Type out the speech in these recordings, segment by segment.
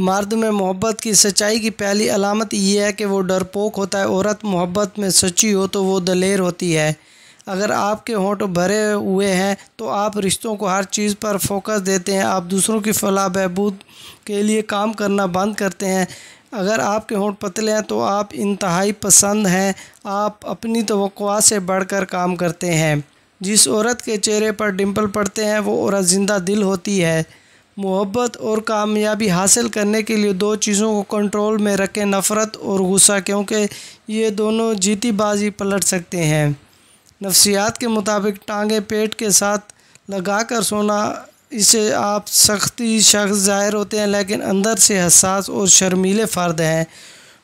मर्द में मोहब्बत की सच्चाई की पहली अलामत यह है कि वो डरपोक होता है। औरत मोहब्बत में सच्ची हो तो वो दलेर होती है। अगर आपके होंठ भरे हुए हैं तो आप रिश्तों को हर चीज़ पर फोकस देते हैं। आप दूसरों की फलाह बहबूद के लिए काम करना बंद करते हैं। अगर आपके होंठ पतले हैं तो आप इंतहाई पसंद हैं। आप अपनी तो से बढ़कर काम करते हैं। जिस औरत के चेहरे पर डिंपल पड़ते हैं, वो औरत ज़िंदा दिल होती है। मोहब्बत और कामयाबी हासिल करने के लिए दो चीज़ों को कंट्रोल में रखें, नफ़रत और गुस्सा, क्योंकि ये दोनों जीती बाजी पलट सकते हैं। नफ्सियात के मुताबिक टांगे पेट के साथ लगा कर सोना, इसे आप सख्ती शख्स ज़ाहिर होते हैं, लेकिन अंदर से हसास और शर्मीले फ़र्द हैं।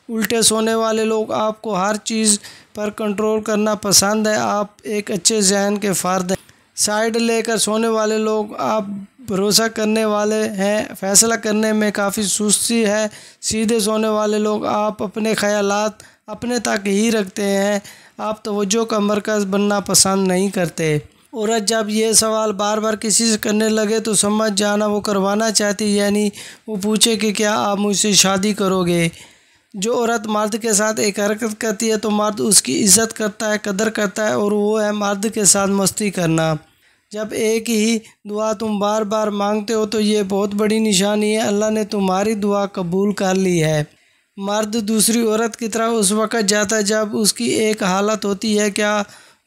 उल्टे सोने वाले लोग आपको हर चीज़ पर कंट्रोल करना पसंद है, आप एक अच्छे जहन के फ़र्द हैं। साइड लेकर सोने वाले लोग आप भरोसा करने वाले हैं, फ़ैसला करने में काफ़ी सुस्ती है। सीधे सोने वाले लोग आप अपने ख्याल अपने तक ही रखते हैं। आप तवज्जो का मरकज़ बनना पसंद नहीं करते। औरत जब ये सवाल बार बार किसी से करने लगे तो समझ जाना, वो करवाना चाहती यानी वो पूछे कि क्या आप मुझसे शादी करोगे? जो औरत मर्द के साथ एक हरकत करती है तो मर्द उसकी इज़्ज़त करता है, कदर करता है और वो है मर्द के साथ मस्ती करना। जब एक ही दुआ तुम बार बार मांगते हो तो ये बहुत बड़ी निशानी है। अल्लाह ने तुम्हारी दुआ कबूल कर ली है। मर्द दूसरी औरत की तरह उस वक़्त जाता जब उसकी एक हालत होती है। क्या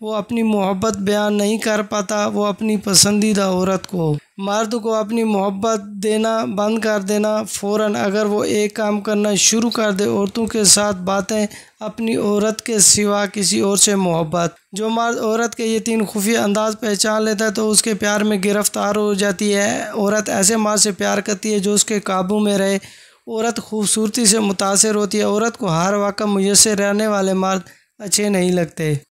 वो अपनी मोहब्बत बयान नहीं कर पाता, वो अपनी पसंदीदा औरत को। मर्द को अपनी मोहब्बत देना बंद कर देना फ़ौर अगर वो एक काम करना शुरू कर दे, औरतों के साथ बातें अपनी औरत के सिवा किसी और से मोहब्बत। जो मर्द औरत के ये तीन खुफिया अंदाज पहचान लेता है तो उसके प्यार में गिरफ़्तार हो जाती है। औरत ऐसे मर्द से प्यार करती है जो उसके काबू में रहे। औरत खूबसूरती से मुतासर होती है। औरत को हर वक्त मुयसर रहने वाले मर्द अच्छे नहीं लगते।